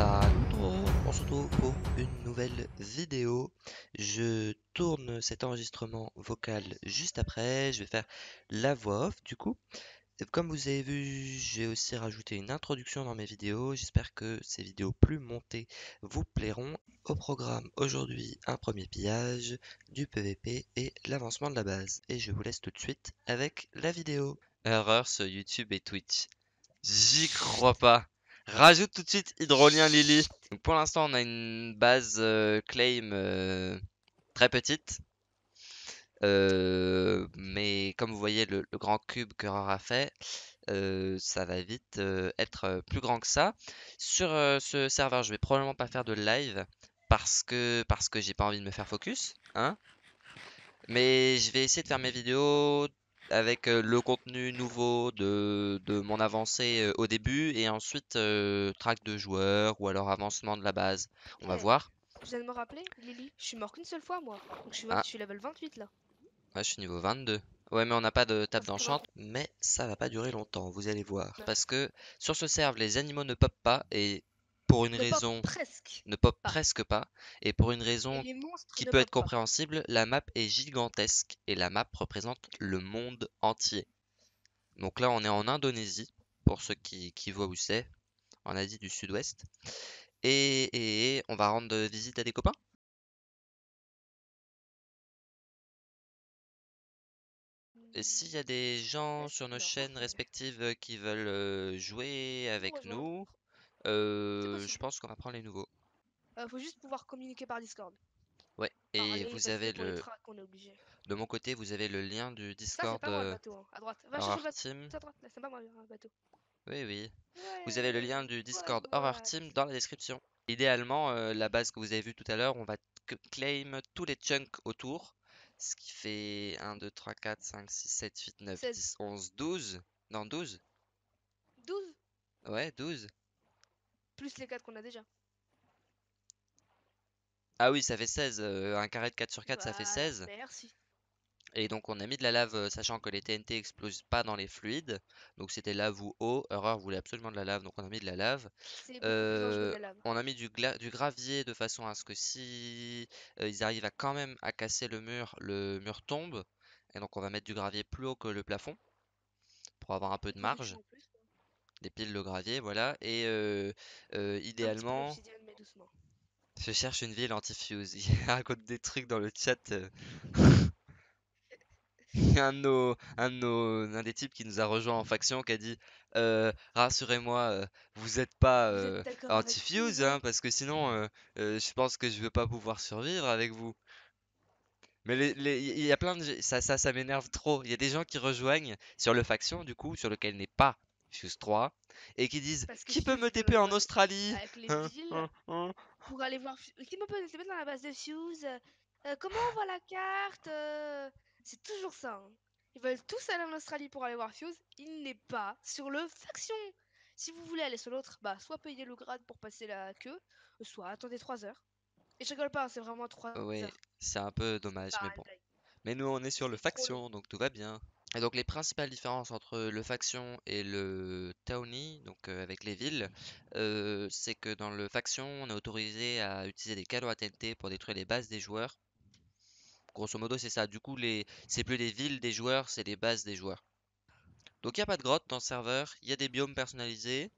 Salut on se retrouve pour une nouvelle vidéo. Je tourne cet enregistrement vocal juste après. Je vais faire la voix off du coup. Comme vous avez vu, j'ai aussi rajouté une introduction dans mes vidéos. J'espère que ces vidéos plus montées vous plairont. Au programme aujourd'hui, un premier pillage, du PVP et l'avancement de la base. Et je vous laisse tout de suite avec la vidéo. Erreur sur YouTube et Twitch. J'y crois pas. Rajoute tout de suite Hydrolien Lily. Pour l'instant, on a une base euh, claim euh, très petite. Euh, mais comme vous voyez, le, grand cube que Rare a fait, ça va vite être plus grand que ça. Sur ce serveur, je vais probablement pas faire de live parce que parce que j'ai pas envie de me faire focus, hein. Mais je vais essayer de faire mes vidéos avec le contenu nouveau de, de mon avancée au début et ensuite track de joueurs ou alors avancement de la base. On va voir. Je viens de me rappeler, Lily, je suis mort qu'une seule fois moi. Donc je suis, ah. je suis level 28 là. Ouais, je suis niveau 22. Ouais, mais on n'a pas de table d'enchant. Mais ça va pas durer longtemps, vous allez voir. Parce que sur ce serve, les animaux ne pop pas et pour une raison presque. ne pop presque pas et pour une raison qui peut être compréhensible, la map est gigantesque et la map représente le monde entier. Donc là, on est en Indonésie pour ceux qui, voient où c'est, en Asie du Sud-Ouest. Et, on va rendre visite à des copains. Et s'il y a des gens sur nos chaînes respectives qui veulent euh, jouer avec nous, euh, je pense qu'on va prendre les nouveaux. Euh, faut juste pouvoir communiquer par Discord. Ouais, et vous avez le. De mon côté, vous avez le lien du Discord. Ça, pas moi, bateau, hein. À droite. Va chercher le bateau. Team. À droite. C'est pas moi, le bateau. Oui, oui. vous avez le lien du Discord Horror Team dans la description. Idéalement, euh, la base que vous avez vue tout à l'heure, on va claim tous les chunks autour. Ce qui fait 1, 2, 3, 4, 5, 6, 7, 8, 9, 10, 11, 12. Non, 12. 12 Ouais, 12 plus les 4 qu'on a déjà. Ah oui, ça fait 16. Euh, un carré de 4 sur 4, ça fait 16. Merci. Et donc on a mis de la lave, euh, sachant que les TNT explosent pas dans les fluides. Donc c'était lave ou eau. Erreur voulait absolument de la lave, donc on a mis de la lave. Euh, on a mis du, du, gravier de façon à ce que si ils arrivent à quand même à casser le mur, le mur tombe. Et donc on va mettre du gravier plus haut que le plafond pour avoir un peu de marge des piles de gravier, voilà. Et euh, euh, idéalement, je cherche une ville anti-fuse. Il raconte des trucs dans le chat. Un, de un, un des types qui nous a rejoint en faction qui a dit Rassurez-moi, vous n'êtes pas anti-fuse, hein, parce que sinon, je pense que je vais pas pouvoir survivre avec vous. Mais il y a plein de. Ça, ça, ça m'énerve trop. Il y a des gens qui rejoignent sur le faction, du coup, sur lequel n'est pas Fuse 3 et qui disent qui peut me TP en Australie? hein, hein, hein. pour aller voir qui me peut TP dans la base de Fuse? Euh, comment on voit la carte euh, c'est toujours ça ils veulent tous aller en Australie pour aller voir Fuse. Il n'est pas sur le faction. Si vous voulez aller sur l'autre bah soit payer le grade pour passer la queue soit attendez 3 heures. Et je rigole pas c'est vraiment 3 oui, heures. c'est un peu dommage mais bon. mais nous on est sur le faction donc tout va bien et donc les principales différences entre le faction et le townie, donc euh, avec les villes, euh, c'est que dans le faction, on est autorisé à utiliser des canons à TNT pour détruire les bases des joueurs. Grosso modo, c'est ça. Du coup, les... c'est plus les villes des joueurs, c'est les bases des joueurs. Donc il n'y a pas de grotte dans le serveur, il y a des biomes personnalisés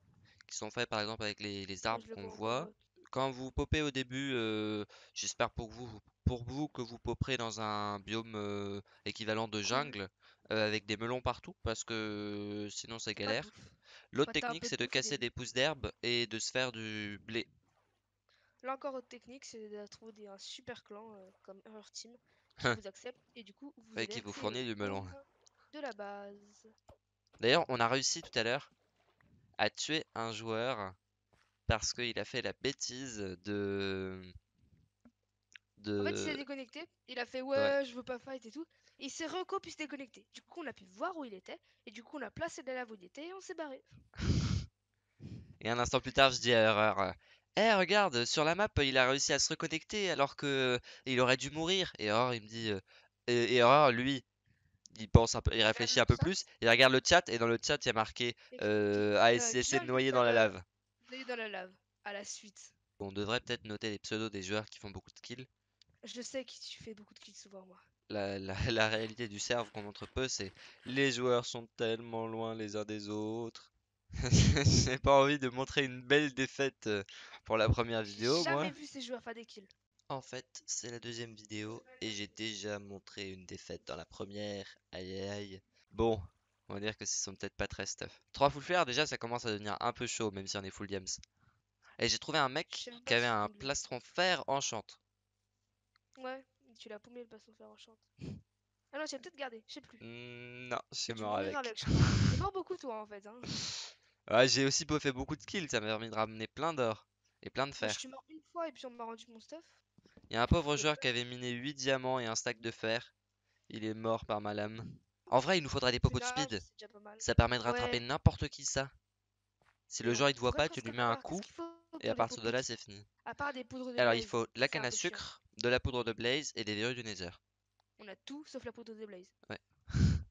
qui sont faits par exemple avec les, arbres qu'on voit. Quand vous popez au début, euh, j'espère pour vous, pour vous que vous poperez dans un biome équivalent de jungle. Euh, avec des melons partout parce que sinon c'est galère. L'autre technique c'est de casser des pousses d'herbe et de se faire du blé. Là encore autre technique c'est de trouver un super clan euh, comme Error Team qui vous accepte et du coup vous qui vous fournit du melon. De la base. D'ailleurs on a réussi tout à l'heure à tuer un joueur parce qu'il a fait la bêtise de... de... En fait il s'est déconnecté, il a fait ouais, je veux pas fight et tout il s'est reco puis se déconnecter. Du coup, on a pu voir où il était. Et du coup, on a placé de la où il était et on s'est barré. et un instant plus tard, je dis à Erreur Eh, regarde, sur la map, il a réussi à se reconnecter alors que il aurait dû mourir. Et Erreur, il me dit. Euh, et, Erreur, lui, il pense un peu, il réfléchit un peu plus. Il regarde le chat et dans le chat, il y a marqué euh, a essayé de noyer dans la lave. Dans la lave. à la suite. On devrait peut-être noter les pseudos des joueurs qui font beaucoup de kills. Je sais que tu fais beaucoup de kills souvent, moi. La, la, la réalité du serve qu'on montre peu, c'est les joueurs sont tellement loin les uns des autres. J'ai pas envie de montrer une belle défaite euh, pour la première vidéo, J'ai moi. jamais vu ces joueurs faire des kills. En fait, c'est la deuxième vidéo et j'ai déjà montré une défaite dans la première. Aïe aïe aïe. Bon, on va dire que ce sont peut-être pas très stuff. 3 full flare, déjà ça commence à devenir un peu chaud, même si on est full diams. Et j'ai trouvé un mec qui avait un plastron fer enchante. Ouais, tu l'as paumé le baston fer enchante. Ah non, tu l'as peut-être gardé, je sais plus. Hmm, Non, je suis Tu mort avec. T'es mort beaucoup, toi, en fait. Hein. Ouais, j'ai aussi fait beaucoup de kills, ça m'a permis de ramener plein d'or et plein de Moi, fer. je suis mort une fois et puis on m'a rendu mon stuff. Il y a un pauvre joueur qui avait miné 8 diamants et un stack de fer. Il est mort par ma lame. En vrai, il nous faudrait des C'est popos de speed. c'est. Ça permet de rattraper Ouais. n'importe qui ça. Si le joueur il te voit pas, tu lui mets un coup et à partir de là c'est fini. À part des poudres de Alors il faut de la c'est canne à sucre, de la poudre de blaze et des verrues du nether. On a tout sauf la poudre de blaze.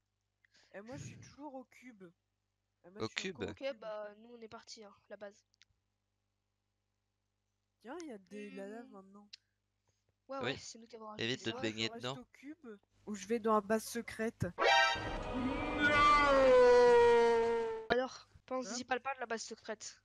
Et moi, je suis toujours au cube. Moi, Au cube Ok, bah nous on est parti, hein, la base. Tiens, il y a des la lave Hmm. maintenant. Ouais, Oui. ouais, c'est nous qui avons rajouté Évite de te Ouais, baigner dedans. au cube ou je vais dans la base secrète? Alors, pense Hein? y pas pas de la base secrète.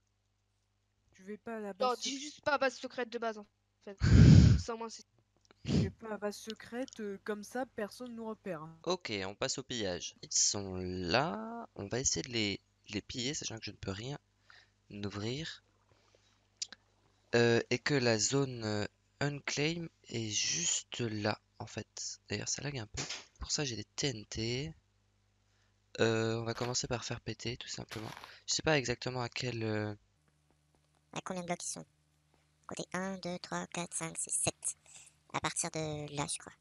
Je vais pas à la Non, base dis secrète. juste pas base secrète de base en fait. C'est. Pas la base secrète. euh, comme ça, personne nous repère. hein. Ok, on passe au pillage. Ils sont là. On va essayer de les, piller, sachant que je ne peux rien ouvrir. Euh, et que la zone euh, unclaim est juste là, en fait. D'ailleurs, ça lag un peu. Pour ça, j'ai des TNT. Euh, on va commencer par faire péter, tout simplement. Je sais pas exactement à quel... À combien de blocs ils sont Côté 1, 2, 3, 4, 5, 6, 7. À partir de là, je crois.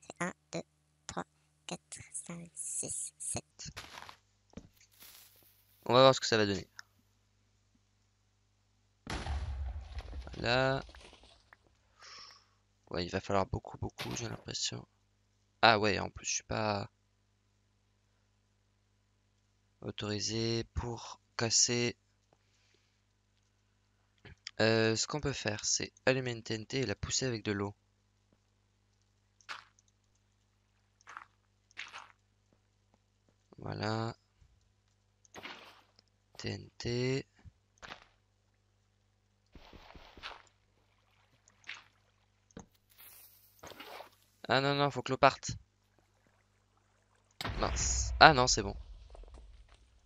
C'est 1, 2, 3, 4, 5, 6, 7. On va voir ce que ça va donner. Voilà. Ouais, il va falloir beaucoup, beaucoup, j'ai l'impression. Ah ouais, en plus, je suis pas autorisé pour casser. Euh, ce qu'on peut faire, c'est allumer une TNT et la pousser avec de l'eau. Voilà. TNT. Ah non, non, faut que l'eau parte. Mince. Ah non, c'est bon.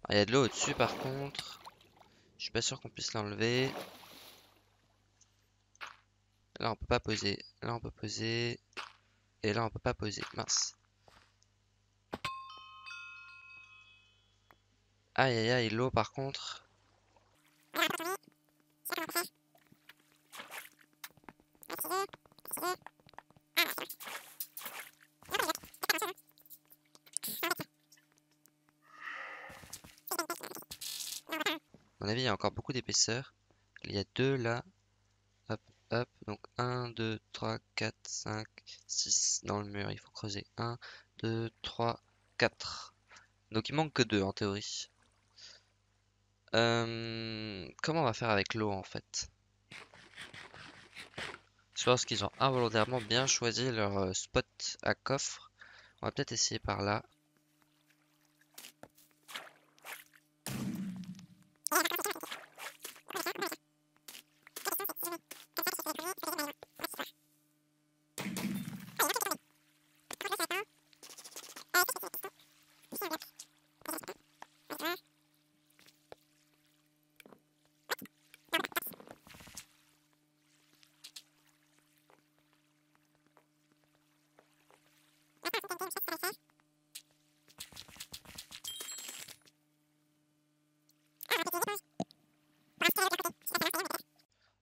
Ah, Il y a de l'eau au-dessus par contre. Je suis pas sûr qu'on puisse l'enlever. Là, on peut pas poser. Là, on peut poser. Et là, on peut pas poser. Mince. Aïe aïe aïe, l'eau par contre. Mon avis, il y a encore beaucoup d'épaisseur. Il y a deux là. Hop, hop. Donc 1, 2, 3, 4, 5, 6 dans le mur. Il faut creuser. 1, 2, 3, 4. Donc il manque que deux en théorie. Euh, comment on va faire avec l'eau en fait? Je pense qu'ils ont involontairement bien choisi leur euh, spot à coffre. On va peut-être essayer par là.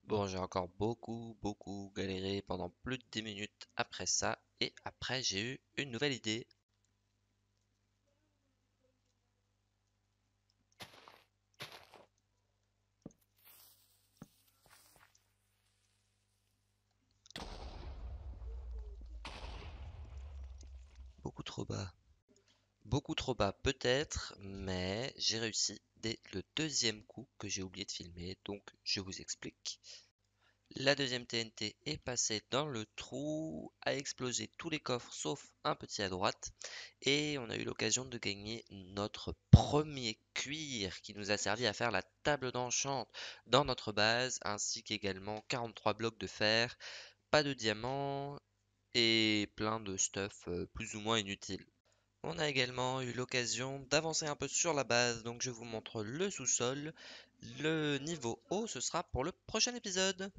Bon, j'ai encore beaucoup, beaucoup galéré pendant plus de 10 minutes après ça. Et après, j'ai eu une nouvelle idée. Beaucoup trop Beaucoup trop bas peut-être, mais j'ai réussi dès le deuxième coup que j'ai oublié de filmer, donc je vous explique. La deuxième TNT est passée dans le trou, a explosé tous les coffres sauf un petit à droite, et on a eu l'occasion de gagner notre premier cuir qui nous a servi à faire la table d'enchant dans notre base, ainsi qu'également 43 blocs de fer, pas de diamants et plein de stuff euh, plus ou moins inutile. On a également eu l'occasion d'avancer un peu sur la base, donc je vous montre le sous-sol. Le niveau haut, ce sera pour le prochain épisode.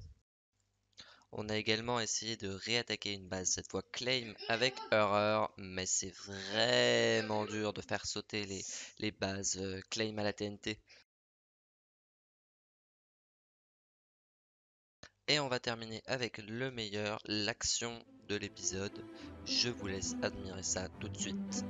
On a également essayé de réattaquer une base, cette fois Claim avec Horror, mais c'est vraiment dur de faire sauter les, les bases euh, Claim à la TNT. Et on va terminer avec le meilleur, l'action de l'épisode. Je vous laisse admirer ça tout de suite.